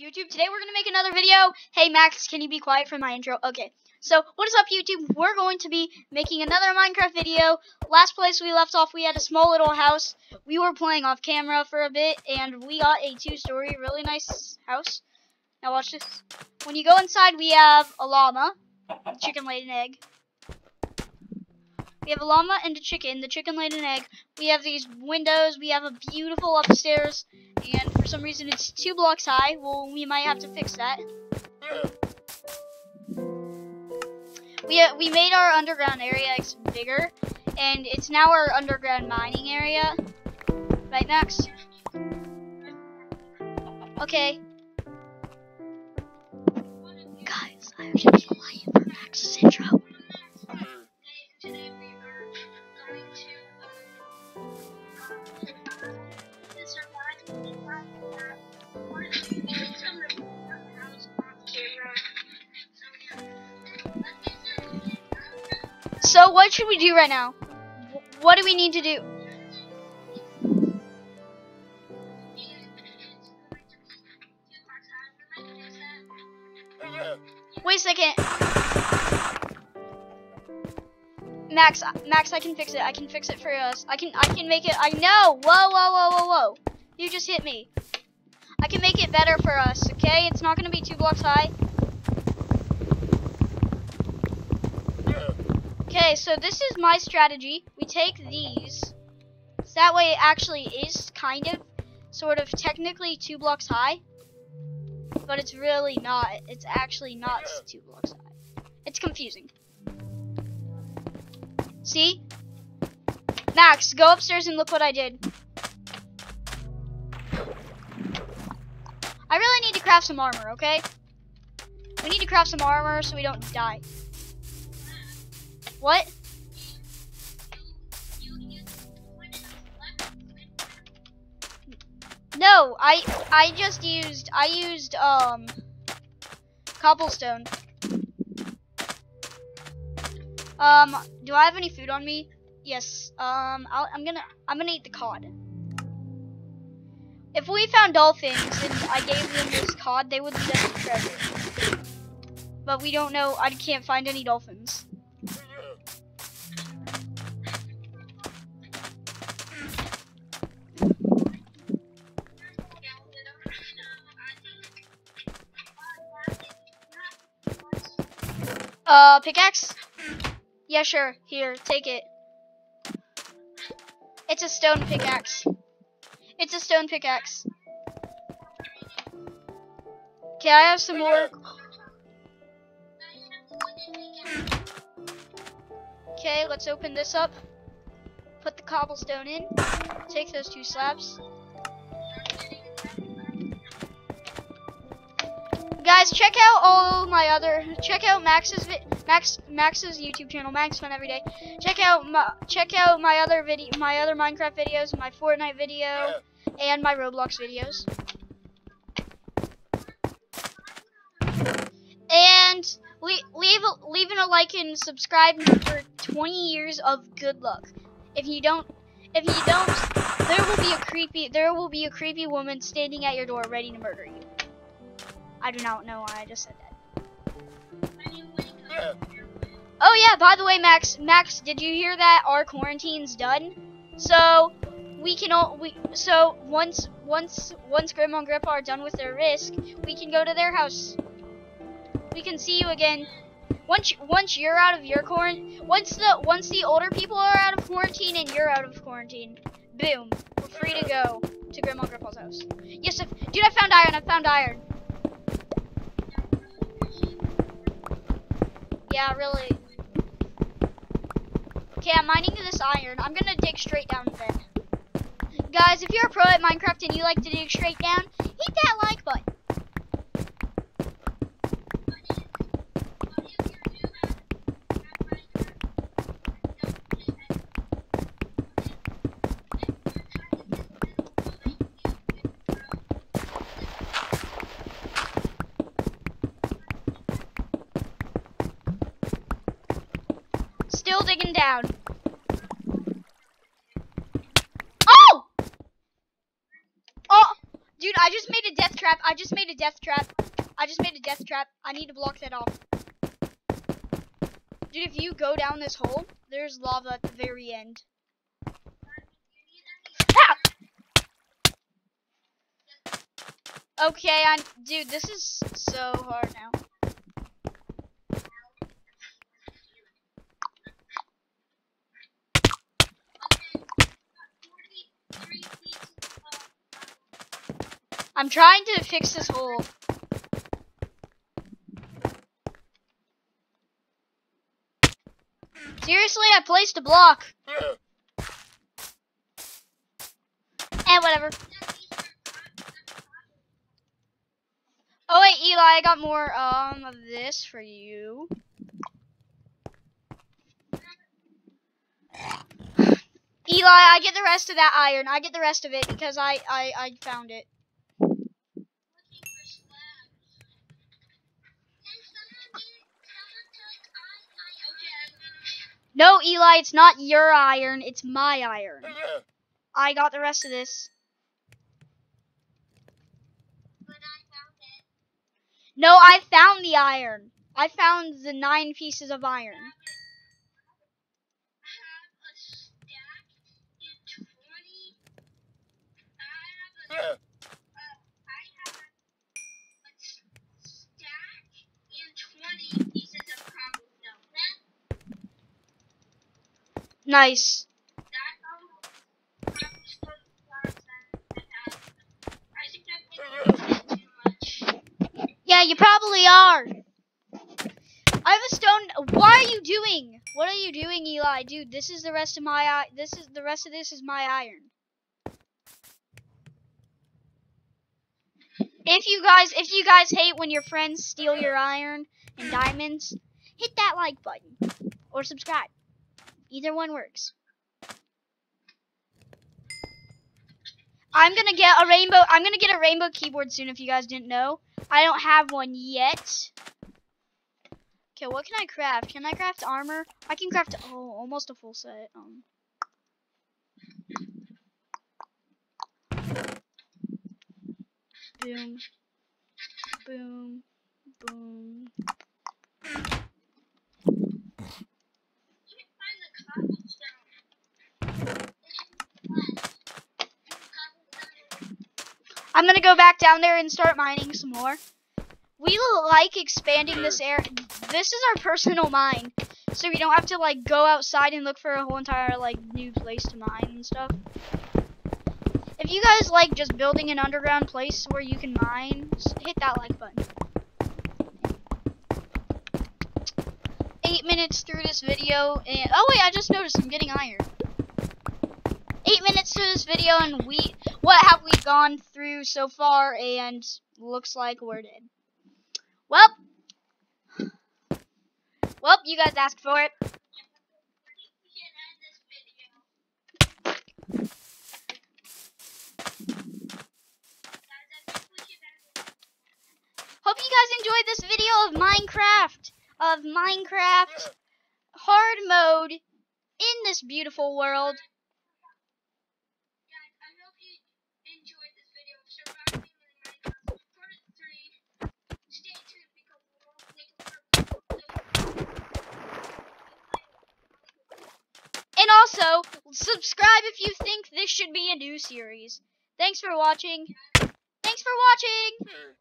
YouTube? Today we're gonna make another video. Hey Max, can you be quiet for my intro? Okay. So what is up YouTube? We're going to be making another Minecraft video. Last place we left off we had a small little house. We were playing off camera for a bit and we got a two-story really nice house. Now watch this. When you go inside we have a llama. Chicken laid an egg. We have a llama and a chicken. The chicken laid an egg. We have these windows. We have a beautiful upstairs. And for some reason it's two blocks high. Well, we might have to fix that. We, uh, we made our underground area bigger. And it's now our underground mining area. Right, Max? Okay. Guys, I So what should we do right now? What do we need to do? Wait a second. Max, Max, I can fix it. I can fix it for us. I can, I can make it. I know. Whoa, whoa, whoa, whoa, whoa. You just hit me. I can make it better for us. Okay, it's not gonna be two blocks high. Okay, so this is my strategy. We take these. So that way it actually is kind of, sort of, technically two blocks high. But it's really not. It's actually not two blocks high. It's confusing. See? Max, go upstairs and look what I did. I really need to craft some armor, okay? We need to craft some armor so we don't die. What? No, I I just used I used um cobblestone. Um, do I have any food on me? Yes. Um, I'll, I'm gonna I'm gonna eat the cod. If we found dolphins and I gave them this cod, they would to treasure. But we don't know. I can't find any dolphins. Uh, pickaxe? Yeah, sure. Here, take it. It's a stone pickaxe. It's a stone pickaxe. Okay, I have some more. Okay, let's open this up. Put the cobblestone in. Take those two slabs. Guys, check out all my other. Check out Max's Max Max's YouTube channel, Max Fun Every Day. Check out my check out my other video, my other Minecraft videos, my Fortnite video, and my Roblox videos. And le- leave leaving a like and subscribe for 20 years of good luck. If you don't, if you don't, there will be a creepy there will be a creepy woman standing at your door ready to murder you. I do not know why I just said that. Oh yeah, by the way, Max, Max, did you hear that our quarantine's done? So we can all we so once once once Grandma and Grandpa are done with their risk, we can go to their house. We can see you again. Once once you're out of your quarantine, once the once the older people are out of quarantine and you're out of quarantine, boom, we're free to go to Grandma and Grandpa's house. Yes, if, dude, I found iron. I found iron. Yeah, really. Okay, I'm mining this iron. I'm gonna dig straight down then. Guys, if you're a pro at Minecraft and you like to dig straight down, hit that like button. Still digging down. Oh! Oh! Dude, I just made a death trap. I just made a death trap. I just made a death trap. I need to block that off. Dude, if you go down this hole, there's lava at the very end. Ah! Okay, I'm... dude, this is so hard now. I'm trying to fix this hole. Seriously, I placed a block. And whatever. Oh wait, Eli, I got more um of this for you. Eli, I get the rest of that iron. I get the rest of it because I I I found it. No, Eli, it's not your iron. It's my iron. I got the rest of this. No, I found the iron. I found the nine pieces of iron. Nice. Yeah, you probably are. I have a stone. What are you doing? What are you doing, Eli? Dude, this is the rest of my. This is the rest of this is my iron. If you guys, if you guys hate when your friends steal your iron and diamonds, hit that like button or subscribe. Either one works. I'm gonna get a rainbow. I'm gonna get a rainbow keyboard soon. If you guys didn't know, I don't have one yet. Okay, what can I craft? Can I craft armor? I can craft oh, almost a full set. Um. Boom. Boom. Boom. I'm gonna go back down there and start mining some more. We like expanding this area. This is our personal mine, so we don't have to like go outside and look for a whole entire like new place to mine and stuff. If you guys like just building an underground place where you can mine, hit that like button. Eight minutes through this video, and oh wait, I just noticed I'm getting iron eight minutes through this video and we what have we gone through so far and looks like we're dead. Well Well, you guys asked for it. Hope you guys enjoyed this video of Minecraft of Minecraft hard mode in this beautiful world. And also, subscribe if you think this should be a new series. Thanks for watching. Thanks for watching.